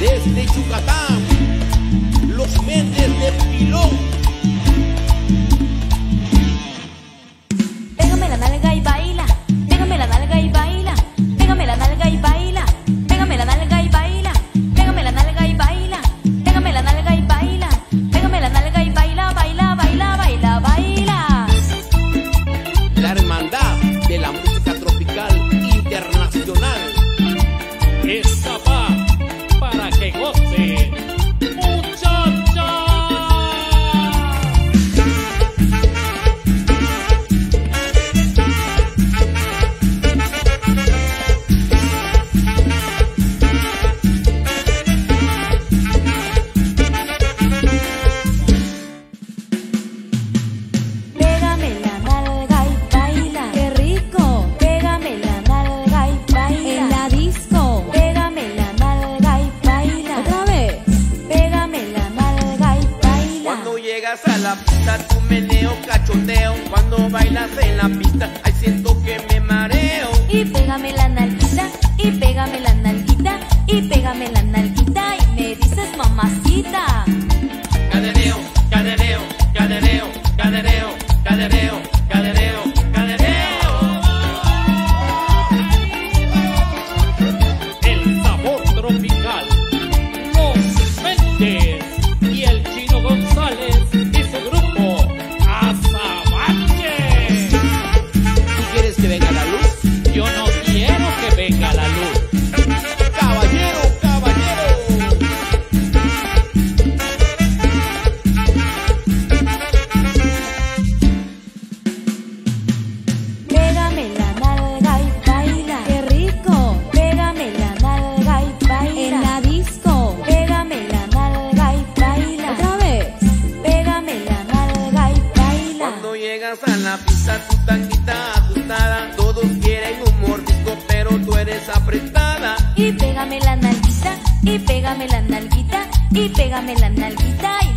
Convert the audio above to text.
desde Yucatán, los Méndez de Pilón. la pista, tu meneo cachondeo. Cuando bailas en la pista, ahí siento que me mareo. Y pégame la nariz. rosa, la pizza, tu tanguita ajustada. Todos quieren un mordisco, pero tú eres apretada. Y pégame la nalguita, y pégame la nalguita, y pégame la nalguita.